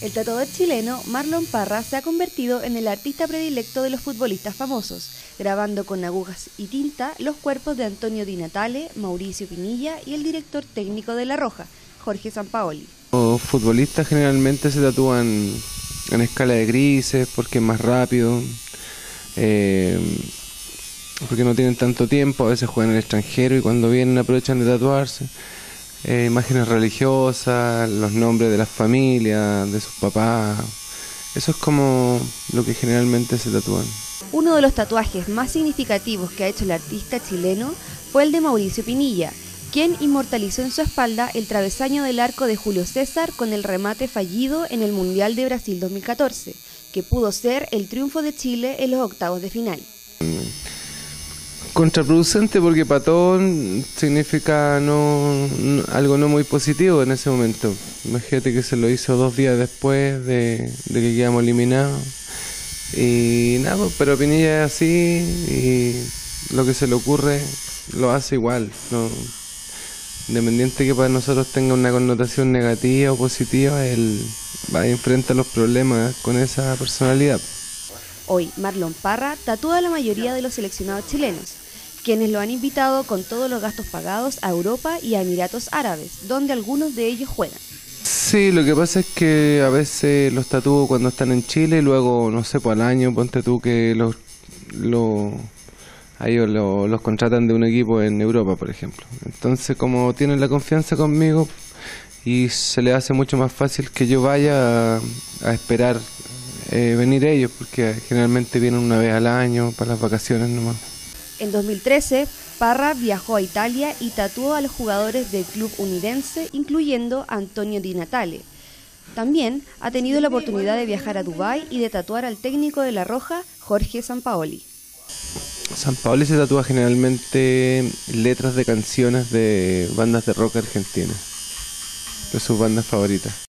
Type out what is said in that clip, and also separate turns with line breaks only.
El tatuador chileno Marlon Parra se ha convertido en el artista predilecto de los futbolistas famosos, grabando con agujas y tinta los cuerpos de Antonio Di Natale, Mauricio Pinilla y el director técnico de La Roja, Jorge Sampaoli.
Los futbolistas generalmente se tatúan en escala de grises porque es más rápido, eh, porque no tienen tanto tiempo, a veces juegan en el extranjero y cuando vienen aprovechan de tatuarse. Eh, imágenes religiosas, los nombres de las familias, de sus papás. Eso es como lo que generalmente se tatúan.
Uno de los tatuajes más significativos que ha hecho el artista chileno fue el de Mauricio Pinilla, quien inmortalizó en su espalda el travesaño del arco de Julio César con el remate fallido en el Mundial de Brasil 2014, que pudo ser el triunfo de Chile en los octavos de final.
Contraproducente porque patón significa no, algo no muy positivo en ese momento. Imagínate que se lo hizo dos días después de, que quedamos eliminados. Y nada, pues, pero Pinilla es así y lo que se le ocurre lo hace igual. No, independiente que para nosotros tenga una connotación negativa o positiva, él va a enfrentar los problemas con esa personalidad.
Hoy, Marlon Parra tatúa a la mayoría de los seleccionados chilenos, quienes lo han invitado con todos los gastos pagados a Europa y a Emiratos Árabes, donde algunos de ellos juegan.
Sí, lo que pasa es que a veces los tatúo cuando están en Chile luego, no sé, por el año, ponte tú que los, los, a ellos los contratan de un equipo en Europa, por ejemplo. Entonces, como tienen la confianza conmigo y se les hace mucho más fácil que yo vaya a esperar eh, venir ellos, porque generalmente vienen una vez al año para las vacaciones nomás.
En 2013, Parra viajó a Italia y tatuó a los jugadores del club unidense, incluyendo a Antonio Di Natale. También ha tenido la oportunidad de viajar a Dubái y de tatuar al técnico de La Roja, Jorge Sampaoli.
Sampaoli se tatúa generalmente letras de canciones de bandas de rock argentinas, de sus bandas favoritas.